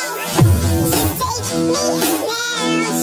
Take me now